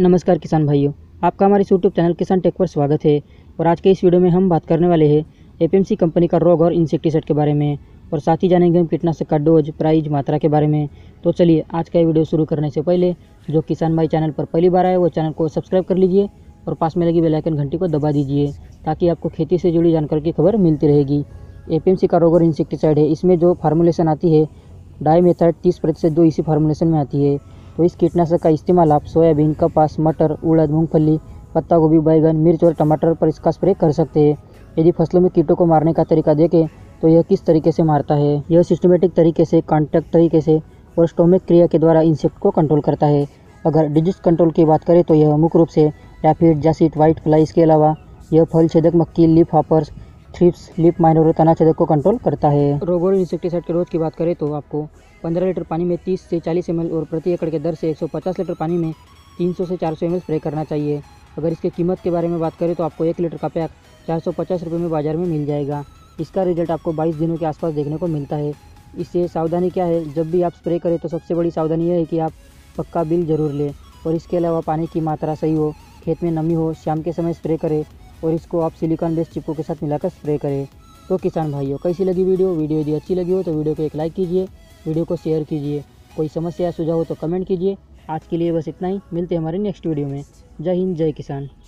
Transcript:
नमस्कार किसान भाइयों, आपका हमारे यूट्यूब चैनल किसान टेक पर स्वागत है और आज के इस वीडियो में हम बात करने वाले हैं एपीएमसी कंपनी का रोग और इंसेक्टिसाइड के बारे में और साथ ही जानेंगे हम कीटनाशक का डोज, प्राइज, मात्रा के बारे में। तो चलिए आज का वीडियो शुरू करने से पहले जो किसान भाई चैनल पर पहली बार आए वो चैनल को सब्सक्राइब कर लीजिए और पास में लगी बेलाइकन घंटी को दबा दीजिए ताकि आपको खेती से जुड़ी जानकारी की खबर मिलती रहेगी। ए का रोग और इंसेक्टिसाइड है, इसमें जो फार्मूलेशन आती है, डाई मेथड तीस प्रतिशत जो इसी फार्मूलेशन में आती है। इस कीटनाशक का इस्तेमाल आप सोयाबीन, कपास, मटर, उड़द, मूंगफली, पत्ता गोभी, बैगन, मिर्च और टमाटर पर इसका स्प्रे कर सकते हैं। यदि फ़सलों में कीटों को मारने का तरीका देखें तो यह किस तरीके से मारता है? यह सिस्टमेटिक तरीके से कॉन्टैक्ट तरीके से और स्टोमिक क्रिया के द्वारा इंसेक्ट को कंट्रोल करता है। अगर डिज़ीज़ कंट्रोल की बात करें तो यह मुख्य रूप से रैफिड जासिट वाइट फ्लाई इसके अलावा यह फल छेदक मक्की leaf hoppers thrips leaf miner और तना छेदक को कंट्रोल करता है। रोग और इंसेक्टिसाइड के रोज की बात करें तो आपको 15 लीटर पानी में 30 से 40 एम और प्रति एकड़ के दर से 150 लीटर पानी में 300 से 400 एम स्प्रे करना चाहिए। अगर इसके कीमत के बारे में बात करें तो आपको एक लीटर का पैक चार सौ में बाज़ार में मिल जाएगा। इसका रिज़ल्ट आपको 22 दिनों के आसपास देखने को मिलता है। इससे सावधानी क्या है? जब भी आप स्प्रे करें तो सबसे बड़ी सावधानी यह है कि आप पक्का बिल ज़रूर लें और इसके अलावा पानी की मात्रा सही हो, खेत में नमी हो, शाम के समय स्प्रे करें। और इसको आप सिलिकॉन बेस्ड चिप्पो के साथ मिलाकर स्प्रे करें। तो किसान भाइयों, कैसी लगी वीडियो? वीडियो यदि अच्छी लगी हो तो वीडियो को एक लाइक कीजिए, वीडियो को शेयर कीजिए। कोई समस्या या सुझाव हो तो कमेंट कीजिए। आज के लिए बस इतना ही। मिलते हैं हमारे नेक्स्ट वीडियो में। जय हिंद, जय किसान।